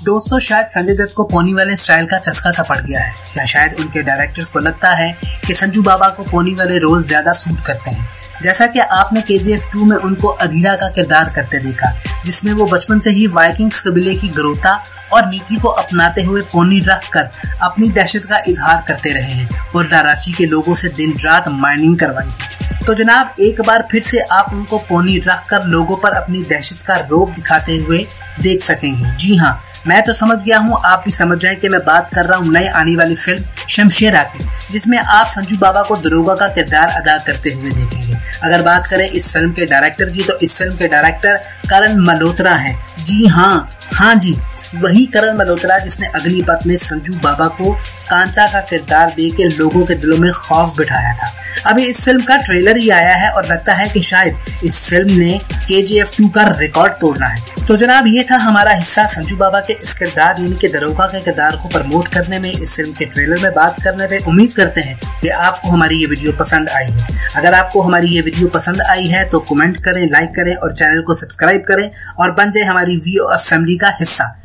दोस्तों, शायद संजय दत्त को पोनी वाले स्टाइल का चस्का सा पड़ गया है। या शायद उनके डायरेक्टर्स को लगता है कि संजू बाबा को पोनी वाले रोल ज़्यादा सूट करते हैं। जैसा कि आपने के जी टू में उनको अधीरा का किरदार करते देखा, जिसमें वो बचपन से ही वाइकिंग्स कबीले की ग्रोता और नीति को अपनाते हुए पोनी रख कर अपनी दहशत का इजहार करते रहे हैं और रांची के लोगों से दिन रात माइनिंग करवाई तो जनाब, एक बार फिर से आप उनको पोनी रख कर लोगों पर अपनी दहशत का रोप दिखाते हुए देख सकेंगे। जी हाँ मैं तो समझ गया हूँ, आप भी समझ जाए कि मैं बात कर रहा हूँ नई आने वाली फ़िल्म शमशेरा की, जिसमें आप संजू बाबा को दरोगा का किरदार अदा करते हुए देखेंगे। अगर बात करें इस फ़िल्म के डायरेक्टर की तो इस फ़िल्म के डायरेक्टर करण मल्होत्रा हैं। जी हाँ हाँ जी, वही करण मल्होत्रा जिसने अग्निपथ में संजू बाबा को कांचा का किरदार दे के लोगों के दिलों में खौफ बिठाया था। अभी इस फ़िल्म का ट्रेलर ही आया है और लगता है कि शायद इस फ़िल्म ने के जी एफ़ टू का रिकॉर्ड तोड़ना है। तो जनाब, ये था हमारा हिस्सा संजू बाबा के इस किरदार, यानी कि दरोगा के किरदार को प्रमोट करने में, इस फ़िल्म के ट्रेलर में बात करने में उम्मीद करते हैं कि आपको हमारी ये वीडियो पसंद आई है। अगर आपको हमारी ये वीडियो पसंद आई है तो कमेंट करें, लाइक करें और चैनल को सब्सक्राइब करें और बन जाए हमारी वी फैमिली का हिस्सा।